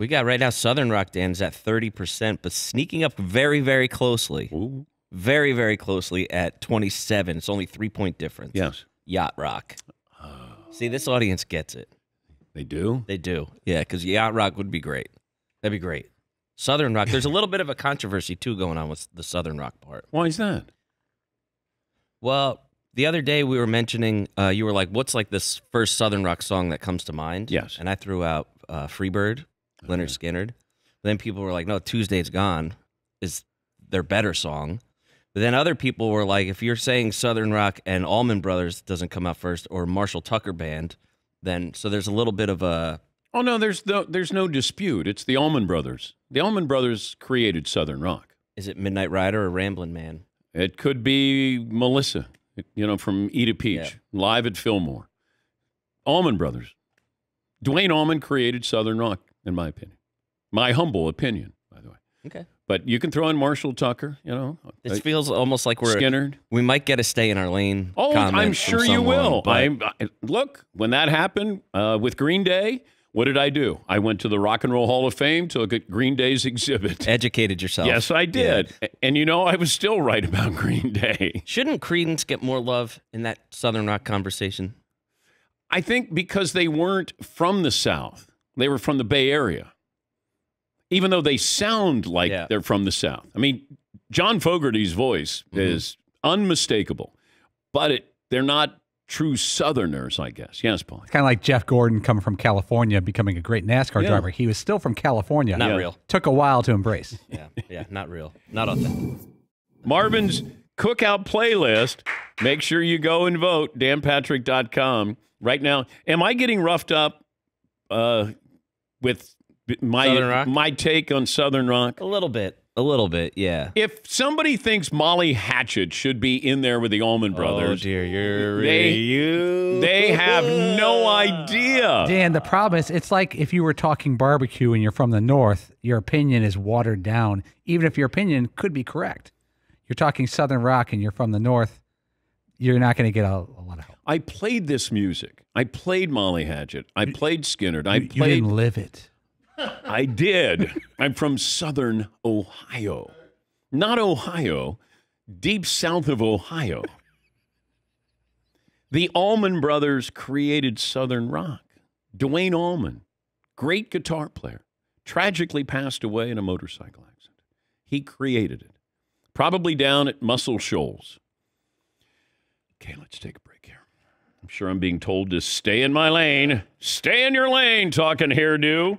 We got right now Southern Rock Dan's at 30%, but sneaking up very, very closely. Ooh. Very, very closely at 27. It's only three point difference. Yes. Yacht Rock. See, this audience gets it. They do? They do. Yeah, because Yacht Rock would be great. That'd be great. Southern Rock. There's a little bit of a controversy, too, going on with the Southern Rock part. Why is that? Well, the other day we were mentioning, uh, you were like, what's like this first Southern Rock song that comes to mind? Yes. And I threw out uh, Freebird, Lynyrd Skynyrd. Then people were like, no, Tuesday's Gone is their better song. But then other people were like, if you're saying Southern Rock and Allman Brothers doesn't come out first, or Marshall Tucker Band, then so there's a little bit of a Oh no, there's no there's no dispute. It's the Allman Brothers. The Allman Brothers created Southern rock. is it Midnight Rider or Ramblin' Man? It could be Melissa, you know, from Eat a Peach, Yeah. live at Fillmore. Allman Brothers. Duane Allman created Southern rock, in my opinion. My humble opinion, by the way. Okay. But you can throw in Marshall Tucker, you know, This uh, feels almost like we're Skynyrd. we might get a stay in our lane. Oh, I'm sure you will. I'm, I, look, when that happened uh, with Green Day, what did I do? I went to the Rock and Roll Hall of Fame to look at Green Day's exhibit. educated yourself. Yes, I did. A- And you know, I was still right about Green Day. Shouldn't Creedence get more love in that Southern rock conversation? I think because they weren't from the South, they were from the Bay Area. Even though they sound like Yeah. they're from the South. I mean, John Fogerty's voice Mm-hmm. is unmistakable, but it, they're not true Southerners, I guess. Yes, Paul. It's kind of like Jeff Gordon coming from California, becoming a great NASCAR Yeah. driver. He was still from California. Not Yeah. real. Took a while to embrace. Yeah, yeah, not real, not authentic. Marvin's cookout playlist. Make sure you go and vote. DanPatrick.com right now. Am I getting roughed up uh, with my rock? my take on Southern rock? A little bit, a little bit, yeah. If somebody thinks Molly Hatchet should be in there with the Allman Brothers, Oh dear, you're They- you. they have no idea. Dan, the problem is, it's like if you were talking barbecue and you're from the north, your opinion is watered down, even if your opinion could be correct. You're talking Southern rock and you're from the north, you're not going to get a, a lot of help. I played this music. I played Molly Hatchet. I played Skynyrd. I You, you played. didn't live it. I did. I'm from Southern Ohio, not Ohio, deep south of Ohio. The Allman Brothers created Southern rock. Duane Allman, great guitar player, tragically passed away in a motorcycle accident. He created it, probably down at Muscle Shoals. Okay, let's take a break here. I'm sure I'm being told to stay in my lane. Stay in your lane, talking hairdo.